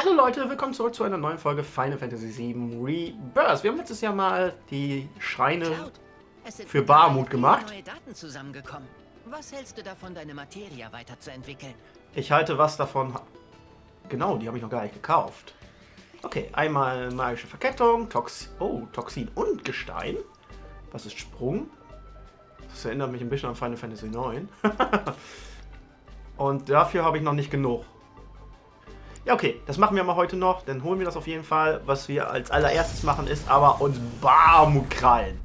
Hallo Leute, willkommen zurück zu einer neuen Folge Final Fantasy VII Rebirth. Wir haben letztes Jahr mal die Schreine für Barmut gemacht. Was hältst du davon, deine Materia weiterzuentwickeln? Ich halte was davon... Genau, die habe ich noch gar nicht gekauft. Okay, einmal magische Verkettung, Tox oh, Toxin und Gestein. Was ist Sprung? Das erinnert mich ein bisschen an Final Fantasy IX. und dafür habe ich noch nicht genug. Ja, okay, das machen wir mal heute noch. Dann holen wir das auf jeden Fall. Was wir als allererstes machen, ist aber uns Barmut krallen.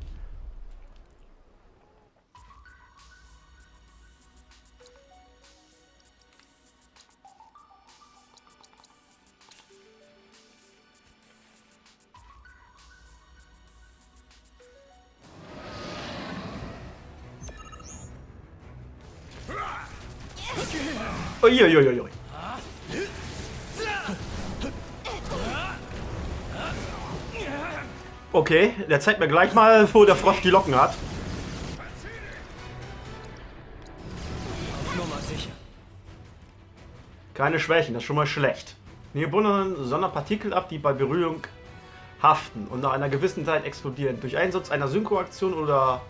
Uiuiuiui. Okay, der zeigt mir gleich mal, wo der Frosch die Locken hat. Keine Schwächen, das ist schon mal schlecht. Die gebundenen Sonderpartikel ab, die bei Berührung haften und nach einer gewissen Zeit explodieren. Durch Einsatz einer Synchroaktion oder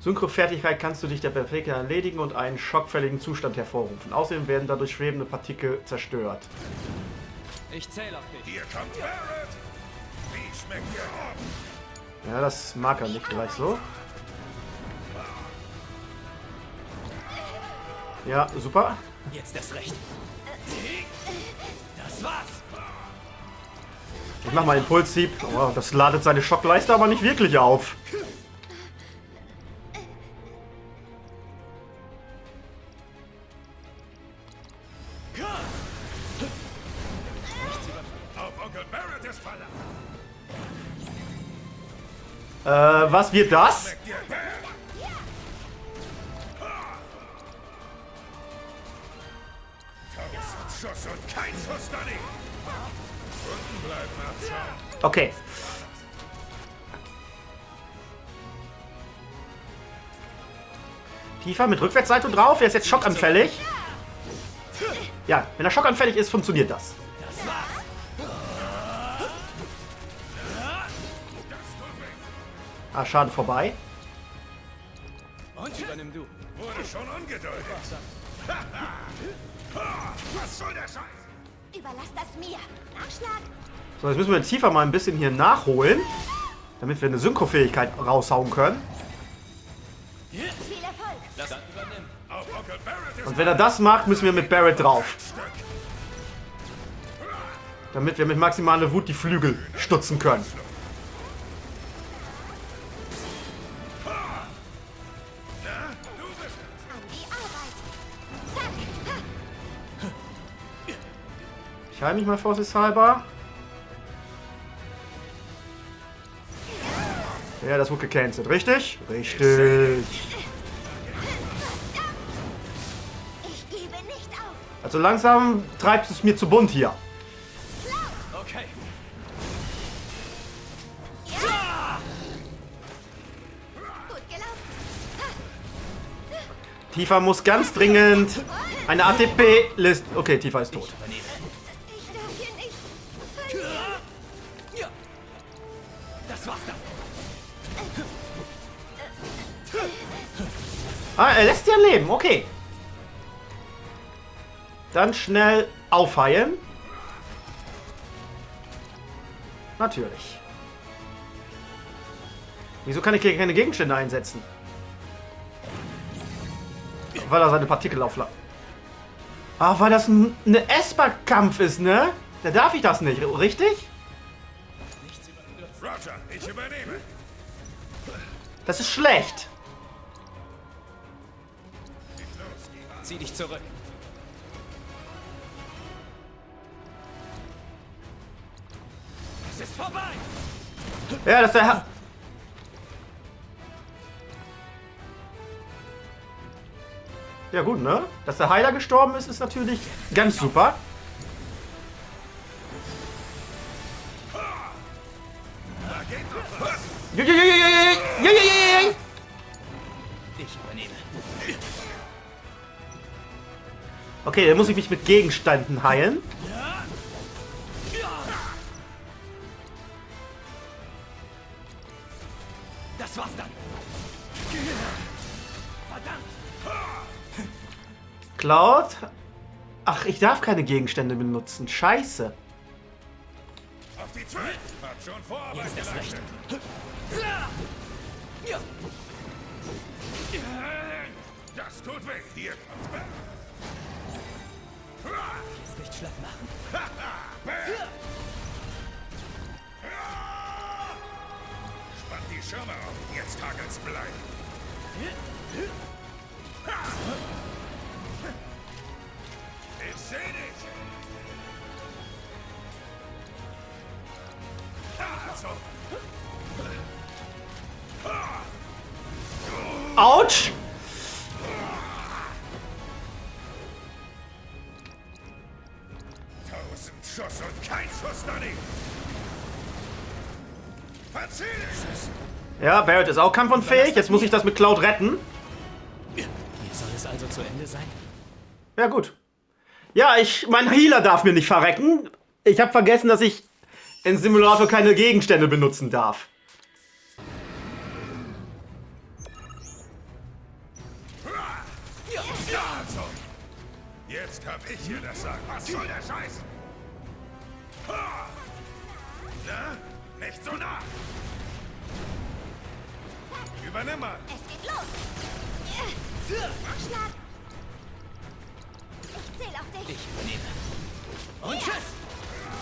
Synchrofertigkeit kannst du dich der Perfekte erledigen und einen schockfälligen Zustand hervorrufen. Außerdem werden dadurch schwebende Partikel zerstört. Ich zähle auf dich. Hier kommt Barrett! Ja, das mag er nicht gleich so. Ja, super. Jetzt erst recht. Das war's. Ich mach mal Impulshieb. Oh, das ladet seine Schockleiste aber nicht wirklich. Auf Äh, was wird das? Okay. Tiefer mit Rückwärtsseite drauf. Er ist jetzt schockanfällig. Ja, wenn er schockanfällig ist, funktioniert das. Ah, schade vorbei. Und übernimm du. Wurde schon ungeduldig. Was soll der Scheiß? Überlass das mir. Nachschlag. So, jetzt müssen wir tiefer mal ein bisschen hier nachholen. Damit wir eine Synchrofähigkeit raushauen können. Und wenn er das macht, müssen wir mit Barrett drauf. Damit wir mit maximaler Wut die Flügel stutzen können. Ich halte mich mal vorsichtshalber. Ja, das wurde gecancelt, richtig? Richtig. Also langsam treibt es mir zu bunt hier. Okay. Tifa muss ganz dringend eine ATP-List... Okay, Tifa ist tot. Ich Ah, er lässt ja leben, okay. Dann schnell aufheilen. Natürlich. Wieso kann ich hier keine Gegenstände einsetzen? Weil er seine Partikel aufladen. Ah, weil das ein ne Esper-Kampf ist, ne? Da darf ich das nicht, richtig? Roger, ich übernehme. Das ist schlecht. Zieh dich zurück. Es ist vorbei. Ja, das ist der... Ja gut, ne? Dass der Heiler gestorben ist, ist natürlich ganz super. Okay, dann muss ich mich mit Gegenständen heilen. Das war's dann. Verdammt. Cloud? Ach, ich darf keine Gegenstände benutzen. Scheiße. Auf die Tür! Hat schon Vorarbeit geleistet. Das tut weh. Hier kommt's Jetzt nicht schlapp machen. Spannt die Schirme auf. Jetzt hagelt's Blei. Ich seh dich. Also. Autsch! Ja, Barrett ist auch kampfunfähig. Jetzt muss ich das mit Cloud retten. Hier soll es also zu Ende sein? Ja, gut. Ja, ich, mein Healer darf mir nicht verrecken. Ich habe vergessen, dass ich im Simulator keine Gegenstände benutzen darf. Ja, also. Jetzt hab ich hier das Sagen. Was soll der Scheiß? Ha! Na? Nicht so nah! Übernimm mal! Es geht los. Schlag. Ich zähl auf dich. Ich übernehme. Und tschüss.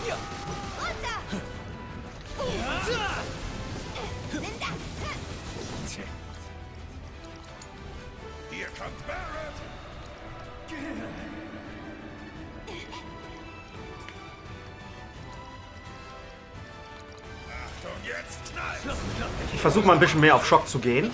Ja. Runter. Nimm das. Hier kommt Barrett! Achtung, jetzt knallt! Ich versuche mal ein bisschen mehr auf Schock zu gehen.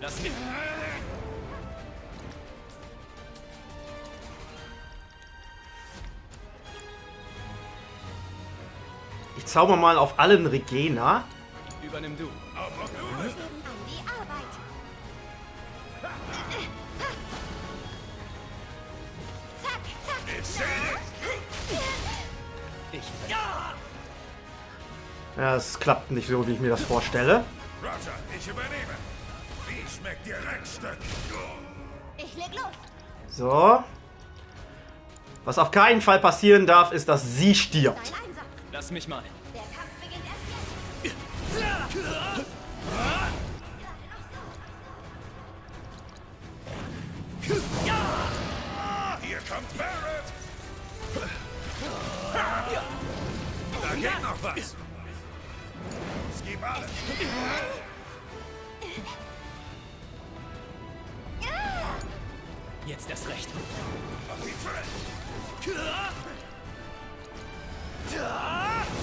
Lass mich. Ich zauber mal auf allen Regena. Übernimm du. Ja, es klappt nicht so, wie ich mir das vorstelle. Roger, ich übernehme. Schmeckt dir Rennstück? Ich leg los. So. Was auf keinen Fall passieren darf, ist, dass sie stirbt. Lass mich mal. Der Kampf beginnt erst jetzt. Hier kommt Barrett! Da geht noch was! Es gibt alles! Jetzt erst recht.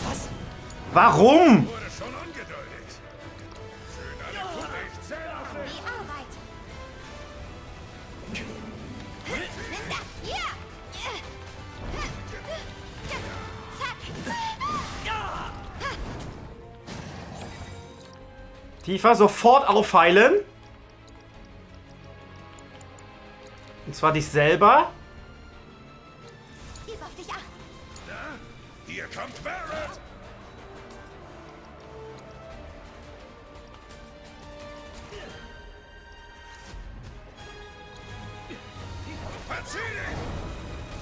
Was? Warum? Wurde schon ungeduldig! Zwar dich selber. Gib auf dich acht. Na? Hier kommt Barrett!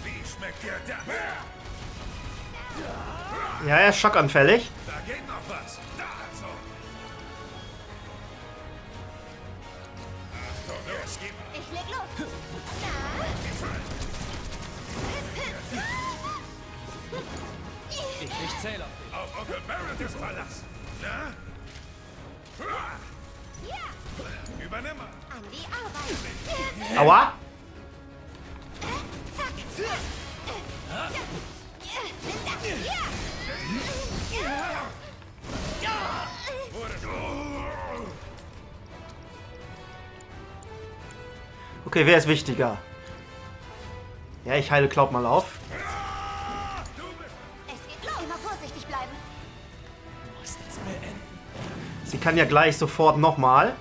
Wie schmeckt dir? Ja, er ist schockanfällig. Ich, ich zähle auf dich. Auf Onkel Barrett ist Verlass! Na? Ja. Übernimm mal! An die Arbeit. Aua. Zack. Okay, wer ist wichtiger? Ja, ich heile Cloud mal auf. Kann ja gleich sofort nochmal.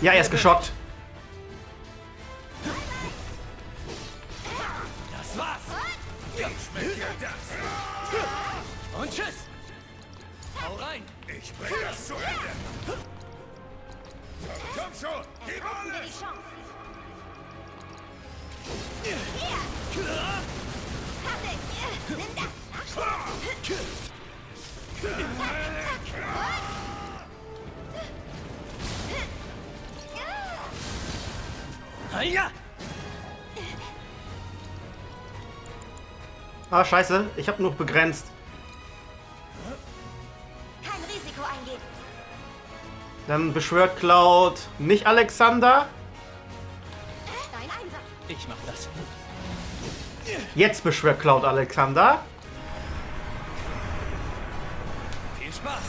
Ja, er ist geschockt. Das war's. Schmeckt dir das? Und tschüss. Hau rein. Ich bring das zu Ende. Komm schon, gib alles! Ah, scheiße. Ich habe nur begrenzt. Kein Risiko eingehen. Dann beschwört Cloud nicht Alexander. Jetzt beschwört Cloud Alexander. Viel Spaß.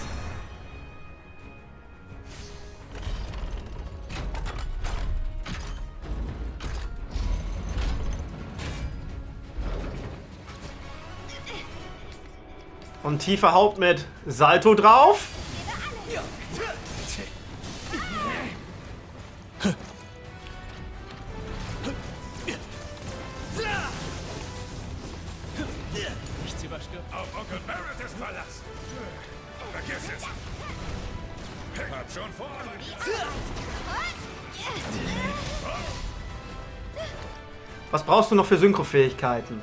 Und tiefer Haut mit Salto drauf. Hab schon vor. Was brauchst du noch für Synchrofähigkeiten?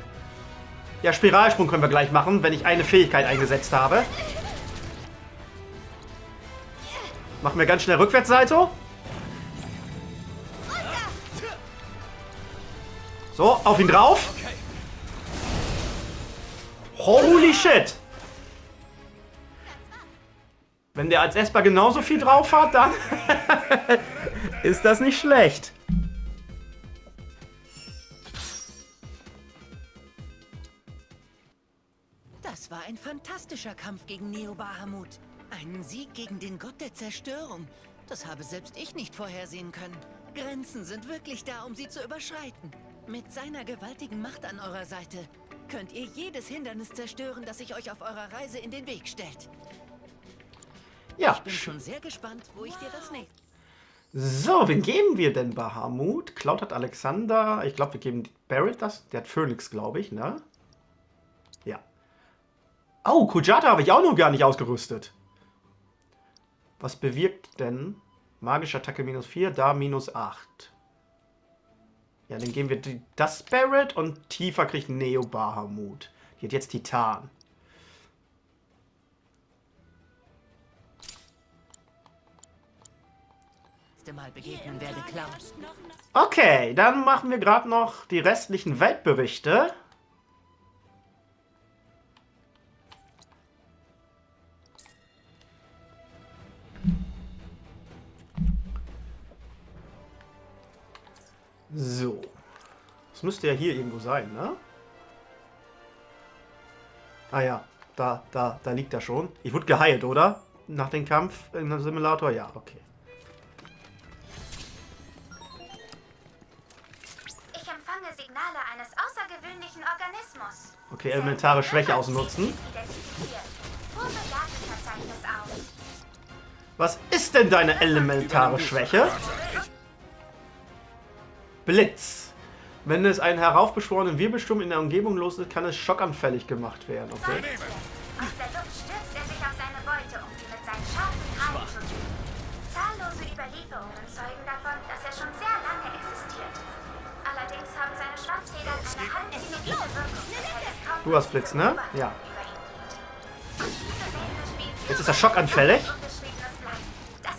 Ja, Spiralsprung können wir gleich machen, wenn ich eine Fähigkeit eingesetzt habe. Machen wir ganz schnell Rückwärtssalto. So, auf ihn drauf. Holy shit! Wenn der als Esper genauso viel drauf hat, dann ist das nicht schlecht. Das war ein fantastischer Kampf gegen Neo Bahamut. Einen Sieg gegen den Gott der Zerstörung. Das habe selbst ich nicht vorhersehen können. Grenzen sind wirklich da, um sie zu überschreiten. Mit seiner gewaltigen Macht an eurer Seite könnt ihr jedes Hindernis zerstören, das sich euch auf eurer Reise in den Weg stellt. Ja, Ich bin schon sehr gespannt, wo ich dir das nächste... So, wen geben wir denn Bahamut? Cloud hat Alexander. Ich glaube, wir geben Barrett das. Der hat Phoenix, glaube ich, ne? Ja. Oh, Kujata habe ich auch noch gar nicht ausgerüstet. Was bewirkt denn magische Attacke minus 4, da minus 8? Ja, dann geben wir die, das Barrett und tiefer kriegt Neo Bahamut. Die hat jetzt Titan. Mal begegnen werde, Cloud. Okay, dann machen wir gerade noch die restlichen Weltberichte. So. Das müsste ja hier irgendwo sein, ne? Ah ja, da, da, da liegt er schon. Ich wurde geheilt, oder? Nach dem Kampf dem Simulator? Ja, okay. Signale eines außergewöhnlichen Organismus. Okay, elementare Schwäche ausnutzen. Was ist denn deine elementare Schwäche? Blitz. Wenn es einen heraufbeschworenen Wirbelsturm in der Umgebung los ist, kann es schockanfällig gemacht werden. Okay. Du hast Blitz, ne? Ja. Jetzt ist er schockanfällig. Das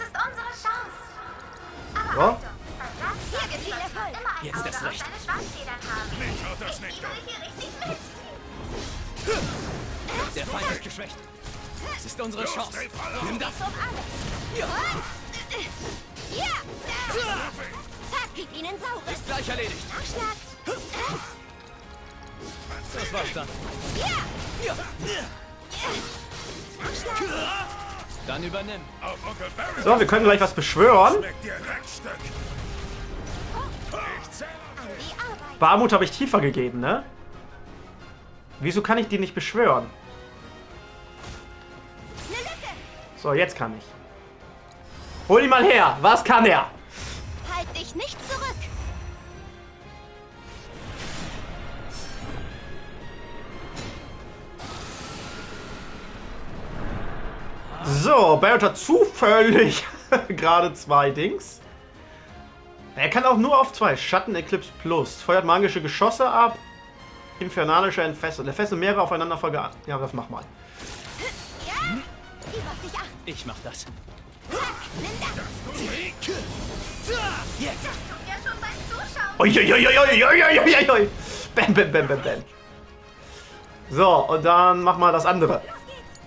Ja. Er ein Jetzt recht. das mit. Der Feind ist geschwächt. Es ist unsere Chance. Nimm das. Alles. Ja. Zack, gib ihnen saures Ist gleich erledigt. Nachschlag. Das war's dann. Dann übernimm. So, wir können gleich was beschwören. Barmut habe ich tiefer gegeben, ne? Wieso kann ich die nicht beschwören? So, jetzt kann ich. Hol ihn mal her. Was kann er? So, Barrett hat zufällig gerade zwei Dings. Er kann auch nur auf zwei. Schatten Eclipse Plus. Feuert magische Geschosse ab. Infernalische Entfesselung. Der fesselt mehrere aufeinander folge. Ja, das mach mal. Ich mach das. Jetzt. Tut ja schon beim Zuschauen. Uiuiuiuiuiuiuiui. Bam, bam, bam, bam, bam. So, und dann mach mal das andere.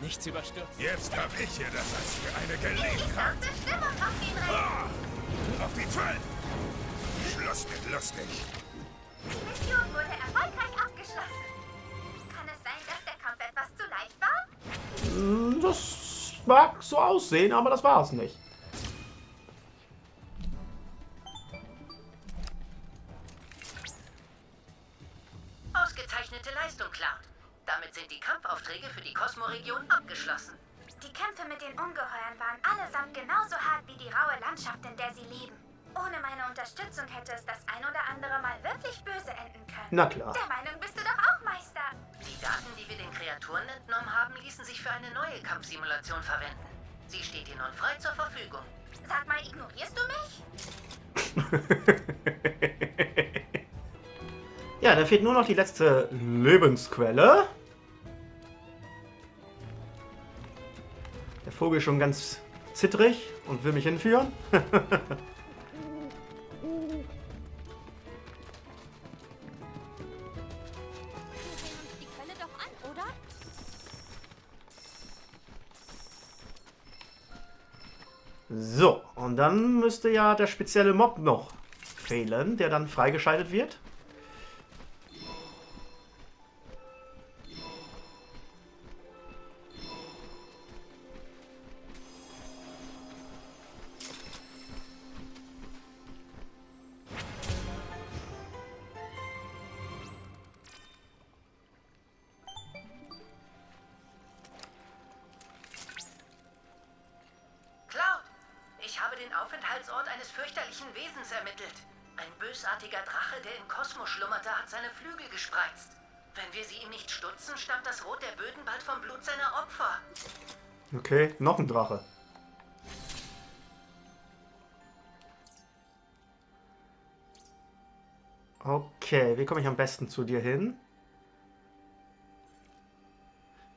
Nichts überstürzt. Jetzt hab ich hier das als für eine Gelegenheit. Stimmung auf den Ring. Ah, auf die Fall. Schluss mit lustig. Die Mission wurde erfolgreich abgeschlossen. Kann es sein, dass der Kampf etwas zu leicht war? Das mag so aussehen, aber das war es nicht. Fehlt nur noch die letzte Lebensquelle. Der Vogel ist schon ganz zittrig und will mich hinführen. So, und dann müsste ja der spezielle Mob noch fehlen, der dann freigeschaltet wird. Hat seine Flügel gespreizt. Wenn wir sie ihm nicht stutzen, stammt das Rot der Böden bald vom Blut seiner Opfer. Okay, noch ein Drache. Okay, wie komme ich am besten zu dir hin?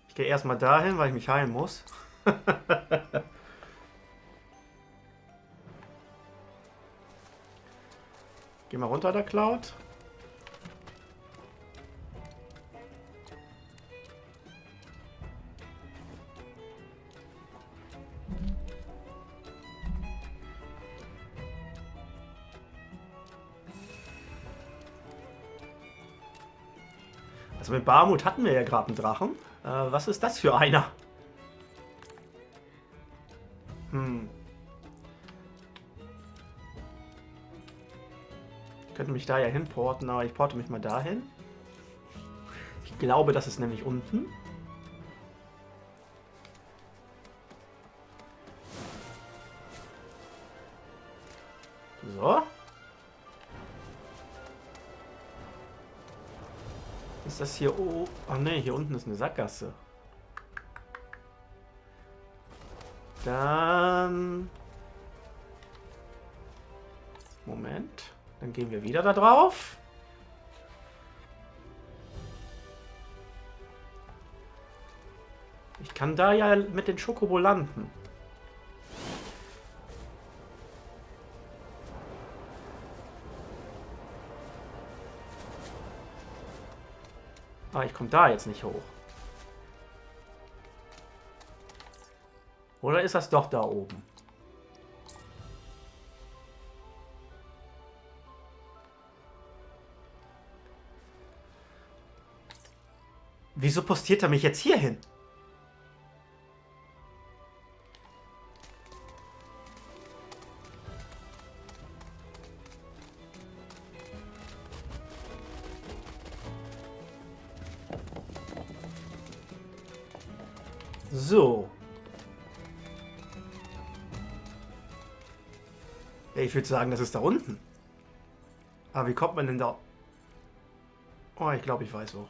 Ich gehe erstmal dahin, weil ich mich heilen muss. Geh mal runter, der Cloud. Barmut hatten wir ja gerade einen Drachen. Äh, was ist das für einer? Hm. Ich könnte mich da ja hinporten, aber ich porte mich mal dahin. Ich glaube, das ist nämlich unten. Hier... Oh, ach nee, hier unten ist eine Sackgasse. Dann... Moment. Dann gehen wir wieder da drauf. Ich kann da ja mit den Schokobo landen. Ah, ich komme da jetzt nicht hoch. Oder ist das doch da oben? Wieso postiert er mich jetzt hier hin? Würde sagen, das ist da unten. Aber wie kommt man denn da... Oh, ich glaube, ich weiß auch.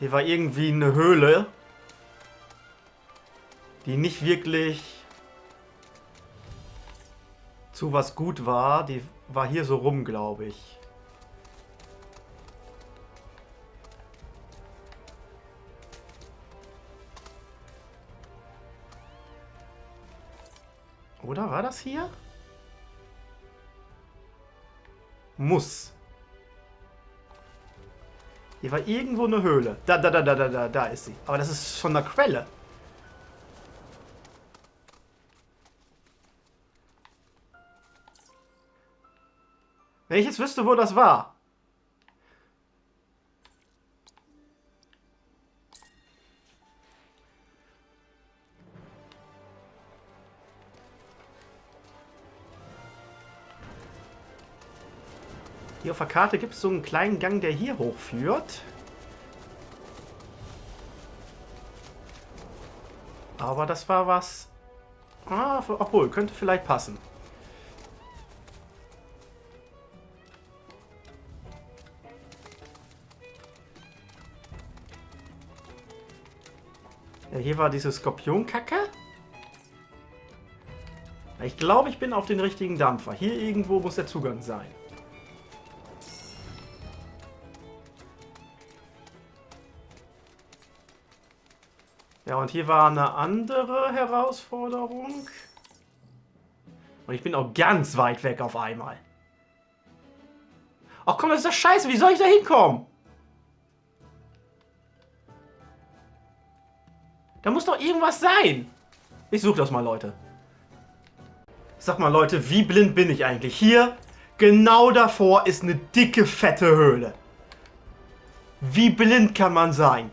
Hier war irgendwie eine Höhle, die nicht wirklich zu was gut war. Die war hier so rum, glaube ich. Oder war das hier? Muss. Hier war irgendwo eine Höhle. Da, da, da, da, da, da, da ist sie. Aber das ist von der Quelle. Wenn ich jetzt wüsste, wo das war. Hier auf der Karte gibt es so einen kleinen Gang, der hier hochführt. Aber das war was... Ah, obwohl, könnte vielleicht passen. Ja, hier war diese Skorpionkacke. Ich glaube, ich bin auf den richtigen Dampfer. Hier irgendwo muss der Zugang sein. Und hier war eine andere Herausforderung. Und ich bin auch ganz weit weg auf einmal. Ach komm, das ist doch scheiße. Wie soll ich da hinkommen? Da muss doch irgendwas sein. Ich suche das mal, Leute. Sag mal, Leute, wie blind bin ich eigentlich? Hier, genau davor, ist eine dicke, fette Höhle. Wie blind kann man sein?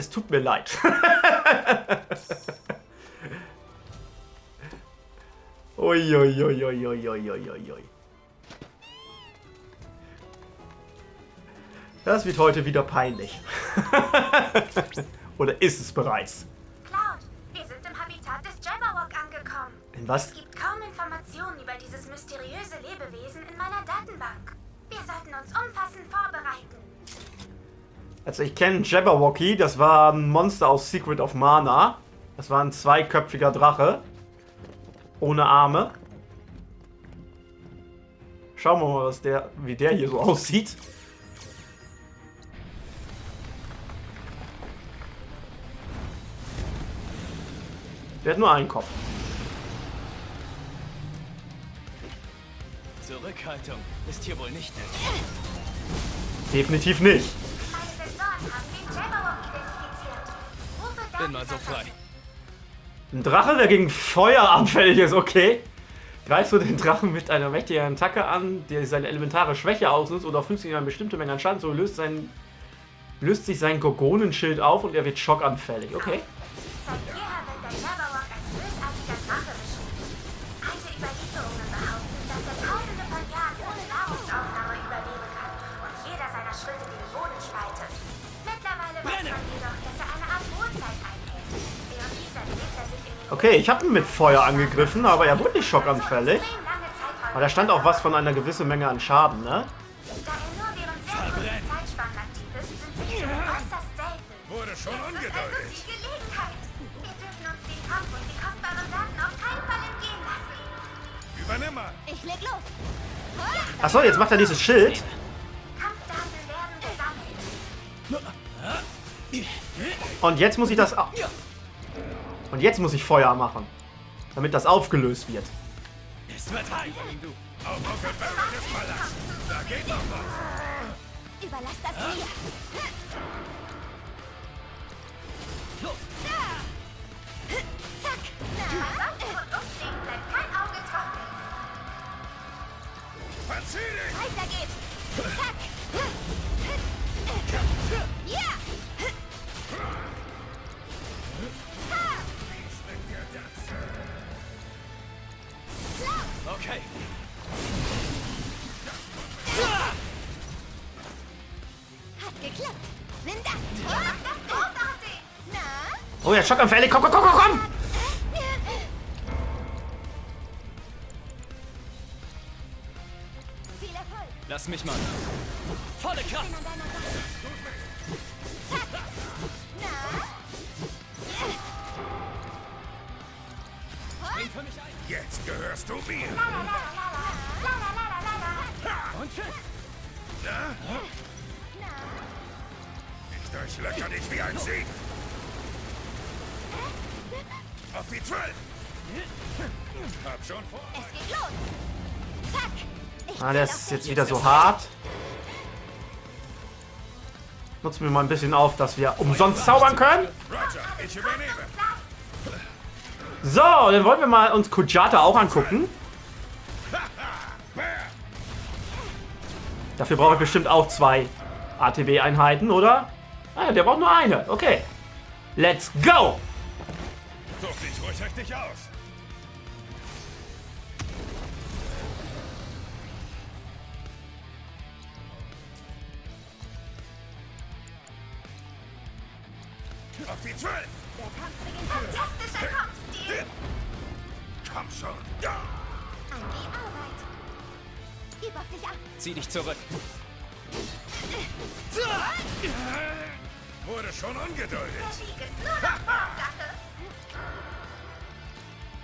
Es tut mir leid. Uiuiuiuiuiuiui. Das wird heute wieder peinlich. Oder ist es bereits? Cloud, wir sind im Habitat des Jabberwock angekommen. In was? Es gibt kaum Informationen über dieses mysteriöse Lebewesen in meiner Datenbank. Wir sollten uns umfassend vorbereiten. Also ich kenne Jabberwocky, das war ein Monster aus Secret of Mana. Das war ein zweiköpfiger Drache. Ohne Arme. Schauen wir mal, was der, wie der hier so aussieht. Der hat nur einen Kopf. Zurückhaltung ist hier wohl nicht nötig. Definitiv nicht. Bin mal so frei. Ein Drache, der gegen Feuer anfällig ist, okay. Greifst du den Drachen mit einer mächtigen Attacke an, der seine elementare Schwäche ausnutzt oder fügst ihm eine bestimmte Menge an Schaden, so löst, sein, löst sich sein Gorgonenschild auf und er wird schockanfällig. Okay. Okay, ich habe ihn mit Feuer angegriffen, aber er wurde nicht schockanfällig. Aber da stand auch was von einer gewissen Menge an Schaden, ne? Er. Wurde schon angedeutet. Übernimm mal. Ich leg los. Achso, jetzt macht er dieses Schild. Und jetzt muss ich das... Und jetzt muss ich Feuer machen. Damit das aufgelöst wird. Es wird heim du. Auf des Palast. Da geht noch was. Überlass das mir. Los. Zack. Na, kein Auge trocken. Verzieh dich. Weiter geht's. Zack. Ja. Oh ja, Schockanfälle. Komm, komm, komm, komm, komm. Viel Erfolg. Lass mich mal. Volle Kraft. Jetzt gehörst du mir. Und tschüss. Na? Ich durchlöcher dich wie ein Sieg. Auf die Zwölf. Hab schon vor. Es geht los. Zack. Ich Ah, der ist jetzt wieder so hart. Nutzen wir mal ein bisschen auf, dass wir umsonst zaubern können. So, dann wollen wir mal uns Kujata auch angucken. Dafür brauche ich bestimmt auch zwei ATB-Einheiten, oder? Ah, der braucht nur eine. Okay. Let's go! Tob dich aus.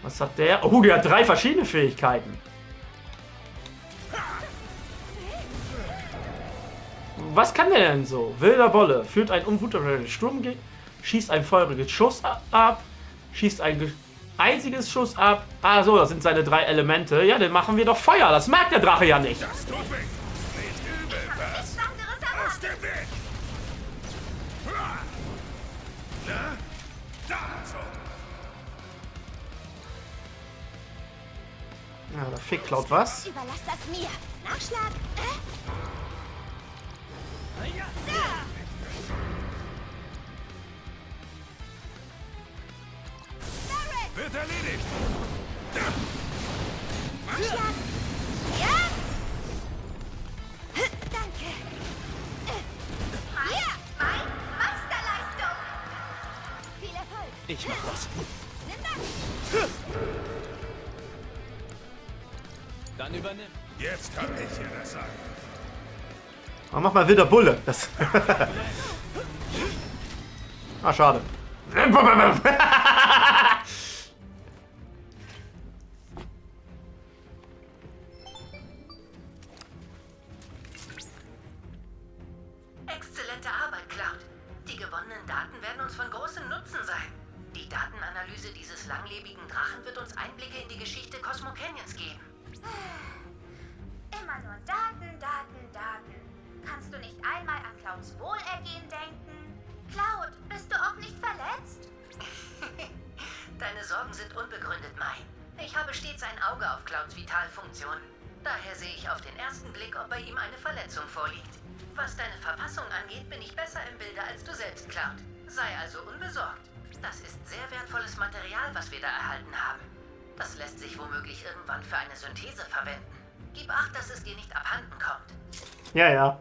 Was hat der? Oh, der hat drei verschiedene Fähigkeiten. Was kann der denn so? Wilder Bolle führt einen unwuternden Sturm, schießt ein feuriges Schuss ab, schießt ein ge- einziges Schuss ab. Ah so, das sind seine drei Elemente. Ja, dann machen wir doch Feuer. Das mag der Drache ja nicht. Das tut weh. Ja, der Fick klaut was. Überlass das mir. Nachschlag. Äh? Wird erledigt. Nachschlag. Ja. Danke. Ja. Mein Meisterleistung. Viel Erfolg. Ich mach das. Dann übernimm. Jetzt hab ich hier das Sagen. Aber mach mal wilder Bulle. Das ah, schade. ja, ja.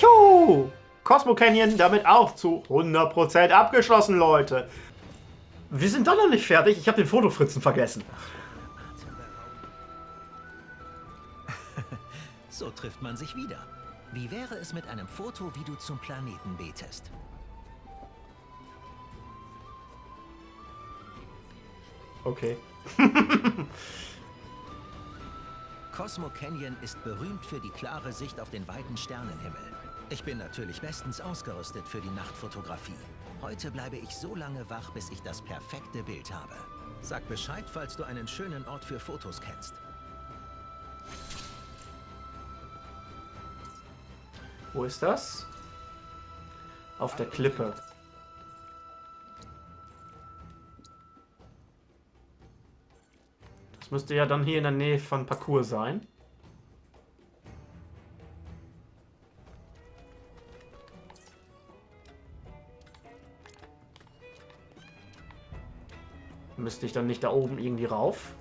Juhu! Cosmo Canyon damit auch zu 100% abgeschlossen, Leute. Wir sind doch noch nicht fertig. Ich habe den Fotofritzen vergessen. So trifft man sich wieder. Wie wäre es mit einem Foto, wie du zum Planeten betest? Okay. Cosmo Canyon ist berühmt für die klare Sicht auf den weiten Sternenhimmel. Ich bin natürlich bestens ausgerüstet für die Nachtfotografie. Heute bleibe ich so lange wach, bis ich das perfekte Bild habe. Sag Bescheid, falls du einen schönen Ort für Fotos kennst. Wo ist das? Auf der Klippe. Müsste ja dann hier in der Nähe von Parcours sein. Müsste ich dann nicht da oben irgendwie rauf?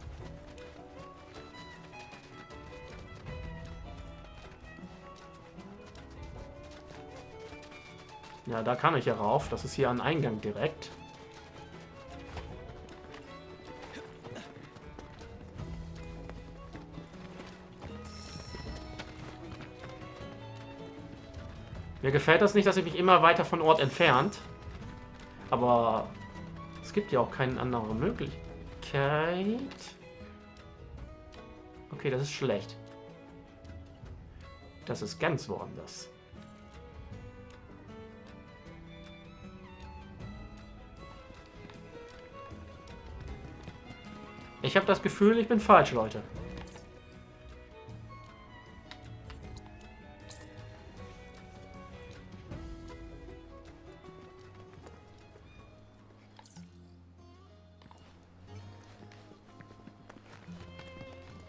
Ja, da kann ich ja rauf. Das ist hier ein Eingang direkt. Mir gefällt das nicht, dass ich mich immer weiter von Ort entfernt. Aber es gibt ja auch keine andere Möglichkeit. Okay, das ist schlecht. Das ist ganz woanders. Ich habe das Gefühl, ich bin falsch, Leute.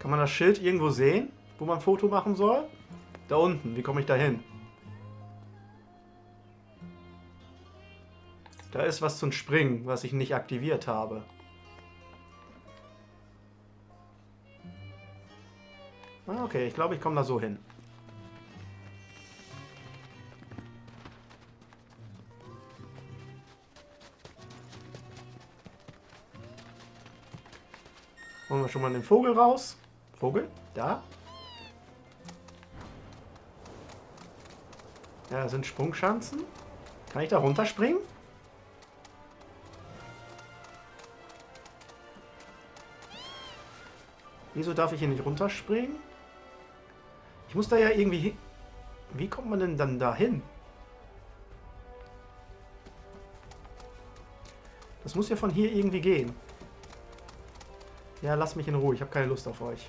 Kann man das Schild irgendwo sehen, wo man ein Foto machen soll? Da unten, wie komme ich da hin? Da ist was zum Springen, was ich nicht aktiviert habe. Ah, okay, ich glaube, ich komme da so hin. Holen wir schon mal den Vogel raus. Vogel, da. Ja, das sind Sprungschanzen. Kann ich da runterspringen? Wieso darf ich hier nicht runterspringen? Ich muss da ja irgendwie hin. Wie kommt man denn dann da hin? Das muss ja von hier irgendwie gehen. Ja, lass mich in Ruhe. Ich habe keine Lust auf euch.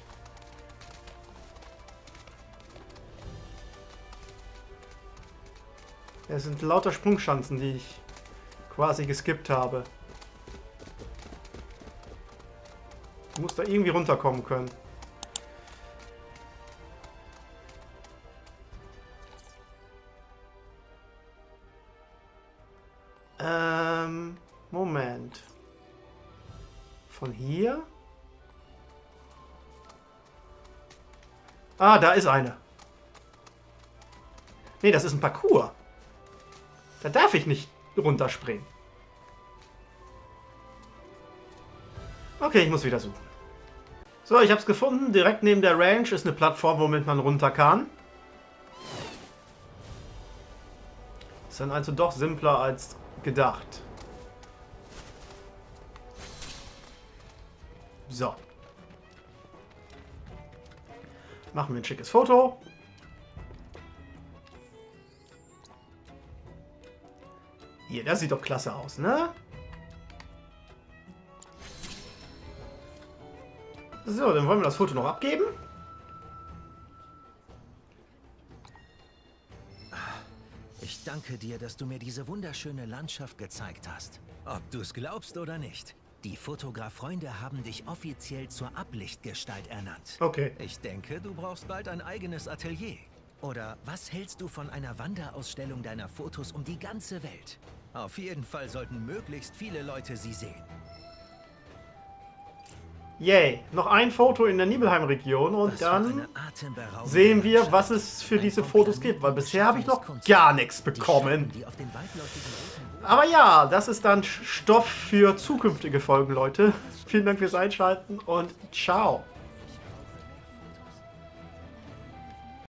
Es sind lauter Sprungschanzen, die ich quasi geskippt habe. Ich muss da irgendwie runterkommen können. Ähm, Moment. Von hier? Ah, da ist eine. Nee, das ist ein Parcours. Da darf ich nicht runterspringen. Okay, ich muss wieder suchen. So, ich habe es gefunden. Direkt neben der Range ist eine Plattform, womit man runter kann. Ist dann also doch simpler als gedacht. So. Machen wir ein schickes Foto. Hier, das sieht doch klasse aus, ne? So, dann wollen wir das Foto noch abgeben. Ich danke dir, dass du mir diese wunderschöne Landschaft gezeigt hast. Ob du es glaubst oder nicht. Die Fotograf-Freunde haben dich offiziell zur Ablichtgestalt ernannt. Okay. Ich denke, du brauchst bald ein eigenes Atelier. Oder was hältst du von einer Wanderausstellung deiner Fotos um die ganze Welt? Auf jeden Fall sollten möglichst viele Leute sie sehen. Yay. Noch ein Foto in der Nibelheim-Region und dann sehen wir, was es für diese Fotos gibt, weil bisher habe ich noch gar nichts bekommen. Aber ja, das ist dann Stoff für zukünftige Folgen, Leute. Vielen Dank fürs Einschalten und ciao.